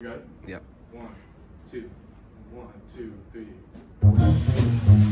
You got it? Yep. One, two, one, two, three.